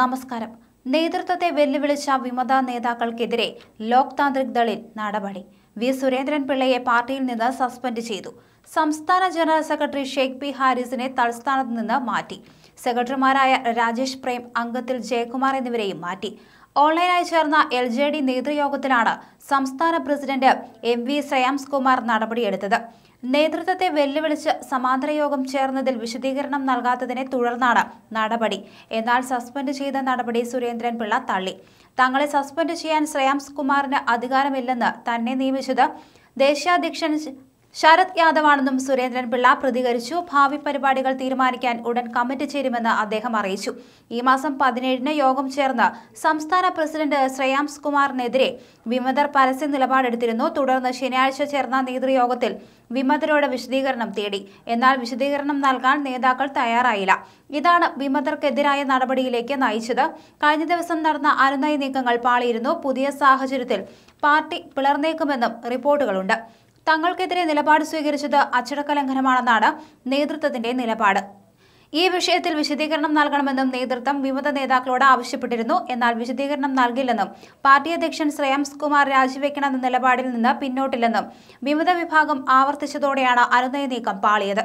നമസ്കാരം. നേതൃത്വത്തെ വെല്ലുവിളിച്ച വിമത നേതാക്കൾക്കെതിരെ ലോക് താന്ത്രിക് ദളിൽ നടപടി. വി. സുരേന്ദ്രൻ പിള്ളയെ പാർട്ടിയിൽ നിന്ന് സസ്പെൻഡ് ചെയ്തു. സംസ്ഥാന ജനറൽ സെക്രട്ടറി ഷെയ്ഖ് പി ഹാരിസിനെ തൽസ്ഥാനത്ത് നിന്ന് മാറ്റി. സെക്രട്ടറിമാരായ രാജേഷ് പ്രേം അംഗത്തിൽ ജയകുമാർ എന്നിവരെയും മാറ്റി. ഓൺലൈനായി ചേർന്ന എൽ ജെ ഡി നേതൃയോഗത്തിലാണ് സംസ്ഥാന president M V Shreyams Kumar നടപടിയെടുത്തത്. നേതൃത്വത്തെ വെല്ലുവിളിച്ച് സമാന്തര യോഗം ചേർന്നതിൽ വിശദീകരണം നൽകാത്തതിനെ തുടർന്നാണ് നടപടി. എന്നാൽ സസ്പെൻഡ് ചെയ്ത നടപടി സുരേന്ദ്രൻ പിള്ള തള്ളി. തങ്ങളെ സസ്പെൻഡ് ചെയ്യാൻ ശ്രേയാംസ് കുമാറിന് അധികാരമില്ലെന്ന് തന്നെ നിയമിച്ചത് ദേശീയാധ്യക്ഷൻ ശരത് യാദവാണെന്നും സുരേന്ദ്രൻ പിള്ള പ്രതികരിച്ചു. ഭാവി പരിപാടികൾ തീരുമാനിക്കാൻ ഉടൻ കമ്മിറ്റി ചേരുമെന്ന് അദ്ദേഹം അറിയിച്ചു. ഈ മാസം പതിനേഴിന് യോഗം ചേർന്ന് സംസ്ഥാന പ്രസിഡന്റ് ശ്രേയാംസ് കുമാറിനെതിരെ വിമതർ പരസ്യ നിലപാടെടുത്തിരുന്നു. തുടർന്ന് ശനിയാഴ്ച ചേർന്ന നേതൃയോഗത്തിൽ വിമതരോട് വിശദീകരണം തേടി. എന്നാൽ വിശദീകരണം നൽകാൻ നേതാക്കൾ തയ്യാറായില്ല. ഇതാണ് വിമതർക്കെതിരായ നടപടിയിലേക്ക് നയിച്ചത്. കഴിഞ്ഞ ദിവസം നടന്ന അനുനയ നീക്കങ്ങൾ പാളിയിരുന്നു. പുതിയ സാഹചര്യത്തിൽ പാർട്ടി പിളർന്നേക്കുമെന്നും റിപ്പോർട്ടുകളുണ്ട്. തങ്ങൾക്കെതിരെ നിലപാട് സ്വീകരിച്ചത് അച്ചടക്ക ലംഘനമാണെന്നാണ് നേതൃത്വത്തിന്റെ നിലപാട്. ഈ വിഷയത്തിൽ വിശദീകരണം നൽകണമെന്നും നേതൃത്വം വിമത നേതാക്കളോട് ആവശ്യപ്പെട്ടിരുന്നു. എന്നാൽ വിശദീകരണം നൽകില്ലെന്നും പാർട്ടി അധ്യക്ഷൻ ശ്രേയംസ് കുമാർ രാജിവെക്കണമെന്ന നിലപാടിൽ നിന്ന് പിന്നോട്ടില്ലെന്നും വിമത വിഭാഗം ആവർത്തിച്ചതോടെയാണ് അനുനയ നീക്കം പാളിയത്.